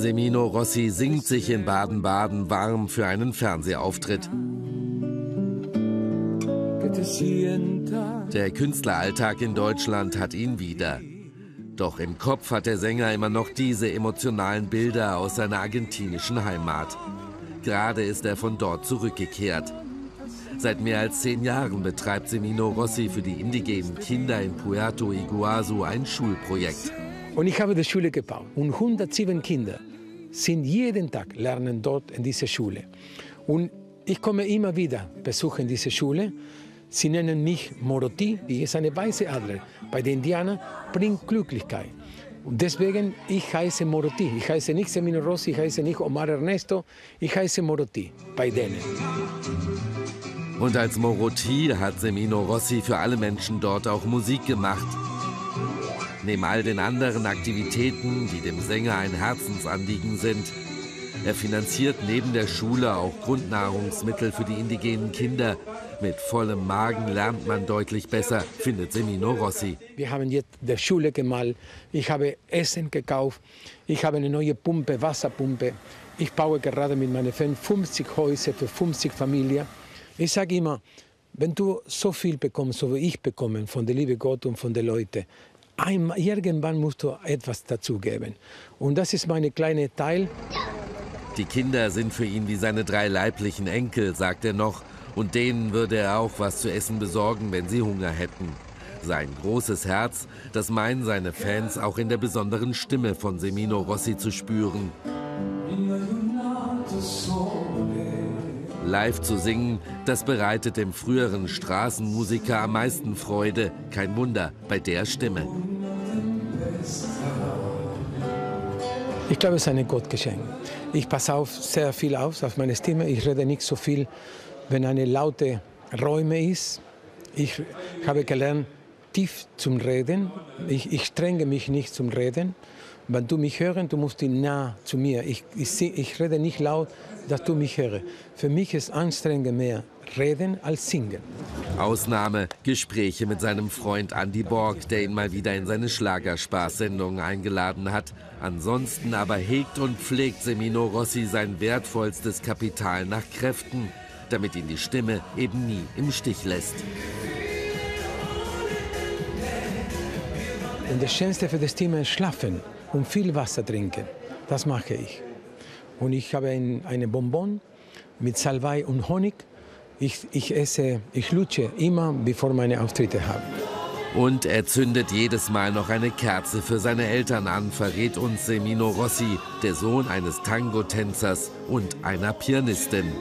Semino Rossi singt sich in Baden-Baden warm für einen Fernsehauftritt. Der Künstleralltag in Deutschland hat ihn wieder. Doch im Kopf hat der Sänger immer noch diese emotionalen Bilder aus seiner argentinischen Heimat. Gerade ist er von dort zurückgekehrt. Seit mehr als zehn Jahren betreibt Semino Rossi für die indigenen Kinder in Puerto Iguazu ein Schulprojekt. Und ich habe die Schule gebaut. Und 107 Kinder sind jeden Tag lernen dort in dieser Schule. Und ich komme immer wieder besuchen diese Schule. Sie nennen mich Moroti, die ist eine weiße Adler. Bei den Indianern bringt Glücklichkeit. Und deswegen, ich heiße Moroti. Ich heiße nicht Semino Rossi, ich heiße nicht Omar Ernesto, ich heiße Moroti bei denen. Und als Moroti hat Semino Rossi für alle Menschen dort auch Musik gemacht. Neben all den anderen Aktivitäten, die dem Sänger ein Herzensanliegen sind, er finanziert neben der Schule auch Grundnahrungsmittel für die indigenen Kinder. Mit vollem Magen lernt man deutlich besser, findet Semino Rossi. Wir haben jetzt der Schule gemalt, ich habe Essen gekauft, ich habe eine neue Pumpe, Wasserpumpe. Ich baue gerade mit meinen Fans 50 Häuser für 50 Familien. Ich sage immer, wenn du so viel bekommst, so wie ich bekomme, von der liebe Gott und von den Leuten, irgendwann musst du etwas dazugeben. Und das ist mein kleiner Teil. Die Kinder sind für ihn wie seine drei leiblichen Enkel, sagt er noch. Und denen würde er auch was zu essen besorgen, wenn sie Hunger hätten. Sein großes Herz, das meinen seine Fans auch in der besonderen Stimme von Semino Rossi zu spüren. Live zu singen, das bereitet dem früheren Straßenmusiker am meisten Freude. Kein Wunder bei der Stimme. Ich glaube, es ist ein Gottgeschenk. Ich passe auf sehr viel auf, auf meine Stimme. Ich rede nicht so viel, wenn eine laute Räume ist. Ich habe gelernt, tief zum Reden. Ich, ich strenge mich nicht zum Reden. Wenn du mich hörst, du musst nah zu mir. Ich, ich, ich rede nicht laut, dass du mich hörst. Für mich ist anstrengend mehr reden als singen. Ausnahme Gespräche mit seinem Freund Andy Borg, der ihn mal wieder in seine Schlagerspaßsendung eingeladen hat. Ansonsten aber hegt und pflegt Semino Rossi sein wertvollstes Kapital nach Kräften, damit ihn die Stimme eben nie im Stich lässt. Und das Schönste für die Stimme ist Schlafen und viel Wasser trinken. Das mache ich. Und ich habe ein, eine Bonbon mit Salbei und Honig. Ich, ich esse, ich lutsche immer, bevor meine Auftritte habe. Und er zündet jedes Mal noch eine Kerze für seine Eltern an, verrät uns Semino Rossi, der Sohn eines Tango-Tänzers und einer Pianistin.